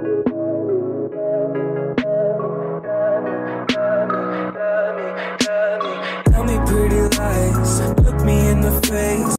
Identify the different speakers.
Speaker 1: Tell me pretty lies, look me in the face.